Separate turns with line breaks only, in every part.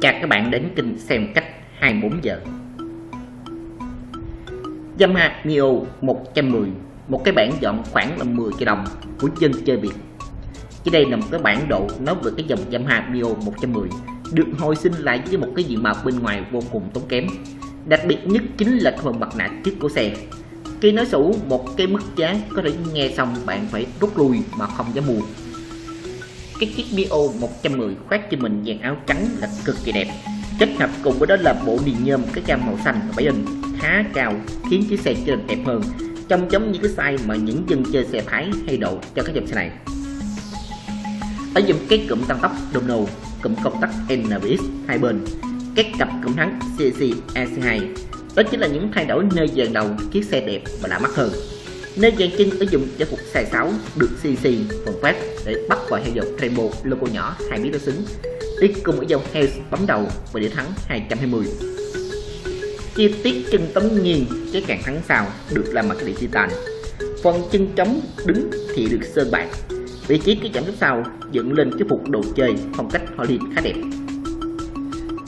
Chào các bạn đến kênh xem cách 24 giờ. Yamaha Mio 110 Một cái bản dọn khoảng là 10 triệu đồng của dân chơi Việt. Dưới đây là một cái bản độ nói về cái dòng Yamaha Mio 110 Được hồi sinh lại với một cái diện mạo bên ngoài vô cùng tốn kém. Đặc biệt nhất chính là phần mặt nạ trước của xe. Khi nói xấu một cái mức giá có thể nghe xong bạn phải rút lui mà không dám mua cái chiếc BO 110 khoác cho mình dàn áo trắng là cực kỳ đẹp. Kết hợp cùng với đó là bộ điền nhôm, cái cam màu xanh và 7 inch khá cao, khiến chiếc xe trở nên đẹp hơn. Trông giống như cái size mà những dân chơi xe Thái hay độ cho cái dòng xe này. Ở dùng cái cụm tăng tốc domino, cụm công tắc NBX hai bên. Các cặp cụm thắng CC AC2 đó chính là những thay đổi nơi dàn đầu chiếc xe đẹp và lạ mắt hơn. Nơi dàn chân ứng dụng cho phục size 6 được CC phần phát để bắt vào theo dòng Rainbow logo nhỏ hai miếng đối xứng. Tiết cùng với dòng Hells bấm đầu và để thắng 220 chi tiết chân tấm nghiêng cái càng thắng sau được làm bằng cái titan. Phần chân trống đứng thì được sơn bạc. Vị trí cái chạm tiếp sau dựng lên cái phục đồ chơi phong cách Hollywood khá đẹp.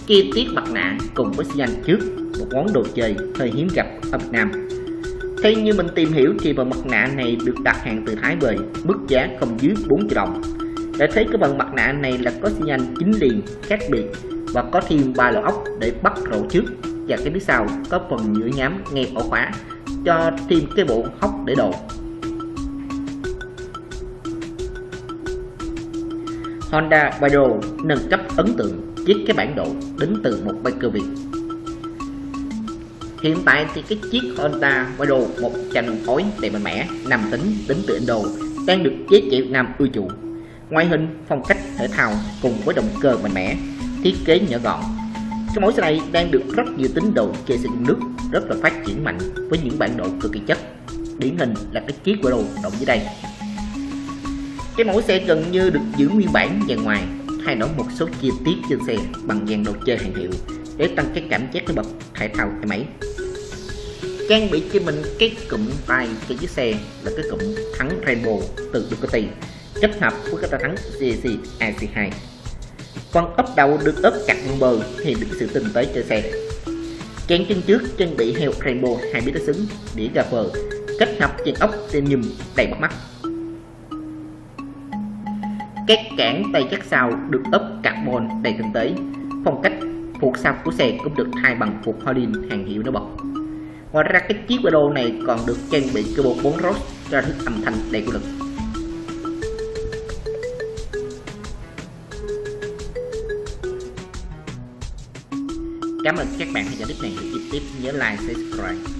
Chi tiết mặt nạ cùng với xi trước, một món đồ chơi hơi hiếm gặp ở Việt Nam theo như mình tìm hiểu thì phần mặt nạ này được đặt hàng từ Thái về, mức giá không dưới 4 triệu đồng. Để thấy cái phần mặt nạ này là có xi nhan chính liền, khác biệt và có thêm ba lỗ ốc để bắt rổ trước và cái phía sau có phần nhựa nhám ngay ổ khóa cho thêm cái bộ hốc để đồ. Honda Video nâng cấp ấn tượng chiếc cái bản đồ đến từ một biker Việt Hiện tại thì cái chiếc Honda model một tràn đồng khối đầy mạnh mẽ nằm tính đến từ Indo đang được giới trẻ Việt Nam ưa chuộng. Ngoại hình, phong cách thể thao cùng với động cơ mạnh mẽ, thiết kế nhỏ gọn. Cái mẫu xe này đang được rất nhiều tín đồ chơi xe trong nước rất là phát triển mạnh với những bản độ cực kỳ chất. Điển hình là cái chiếc Video động dưới đây. Cái mẫu xe gần như được giữ nguyên bản dàn ngoài, thay đổi một số chi tiết trên xe bằng dàn đồ chơi hàng hiệu để tăng cái cảm giác nổi bật thể thao xe máy trang bị cho mình cái cụm tay cho chiếc xe là cái cụm thắng Rainbow từ Ducati, kết hợp với cái thắng GC AC2 phần ốp đầu được ốp chặt bằng bờ thì được sự tinh tế cho xe. Trang chân trước trang bị heo Rainbow hai biết xứng đĩa gà phờ kết hợp trên ốc trên nhùm đầy bắt mắt. Các cản tay chắc sau được ốp carbon đầy tinh tế, phong cách Phục sau của xe cũng được thay bằng phục Holland hàng hiệu nổi bật. Ngoài ra cái chiếc Vero này còn được trang bị cơ bộ 4 rốt cho thức âm thanh đầy của lực. Cảm ơn các bạn đã theo dõi clip này. Tiếp tiếp nhớ like, subscribe.